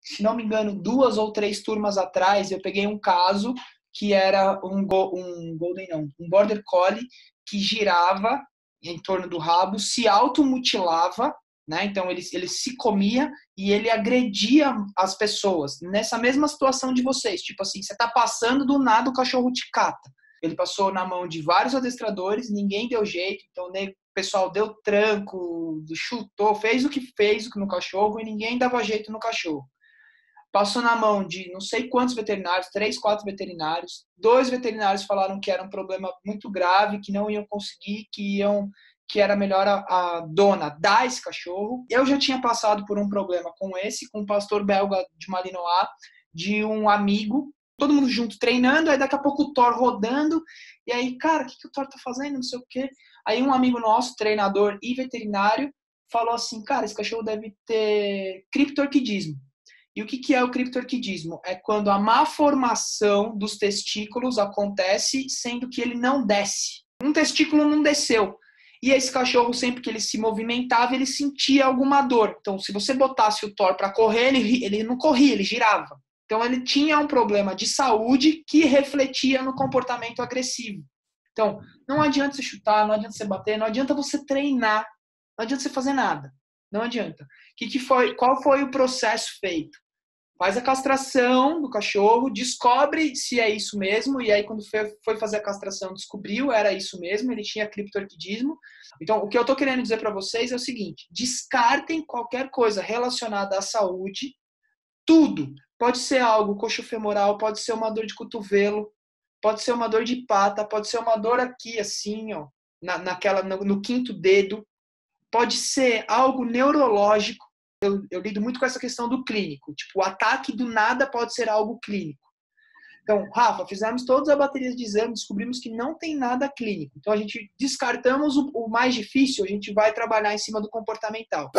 se não me engano, duas ou três turmas atrás, eu peguei um caso que era um, um Golden, não, um Border Collie que girava em torno do rabo, se automutilava, né? Então ele, ele se comia e ele agredia as pessoas. Nessa mesma situação de vocês, tipo assim, você tá passando do nada o cachorro te cata. Ele passou na mão de vários adestradores, ninguém deu jeito, então o pessoal deu tranco, chutou, fez o que fez no cachorro e ninguém dava jeito no cachorro. Passou na mão de não sei quantos veterinários, três, quatro veterinários. Dois veterinários falaram que era um problema muito grave, que não iam conseguir, que iam que era melhor a, a, dona dar esse cachorro. Eu já tinha passado por um problema com esse, com um pastor belga de Malinois, de um amigo, todo mundo junto treinando, aí daqui a pouco o Thor rodando, e aí, cara, o que, que o Thor tá fazendo? Não sei o quê. Aí um amigo nosso, treinador e veterinário, falou assim, cara, esse cachorro deve ter criptorquidismo. E o que, que é o criptorquidismo? É quando a má formação dos testículos acontece, sendo que ele não desce. Um testículo não desceu. E esse cachorro, sempre que ele se movimentava, ele sentia alguma dor. Então, se você botasse o Thor para correr, ele, ele não corria, ele girava. Então, ele tinha um problema de saúde que refletia no comportamento agressivo. Então, não adianta você chutar, não adianta você bater, não adianta você treinar, não adianta você fazer nada. Não adianta. Que que foi, qual foi o processo feito? Faz a castração do cachorro, descobre se é isso mesmo, e aí quando foi fazer a castração, descobriu, era isso mesmo, ele tinha criptorquidismo. Então, o que eu estou querendo dizer para vocês é o seguinte: descartem qualquer coisa relacionada à saúde, tudo. Pode ser algo coxofemoral, pode ser uma dor de cotovelo, pode ser uma dor de pata, pode ser uma dor aqui, assim, ó, na, naquela, no, no quinto dedo, pode ser algo neurológico. Eu, eu, lido muito com essa questão do clínico. Tipo, o ataque do nada pode ser algo clínico. Então, Rafa, fizemos todas as baterias de exame, descobrimos que não tem nada clínico. Então, a gente descartamos o, o mais difícil, a gente vai trabalhar em cima do comportamental.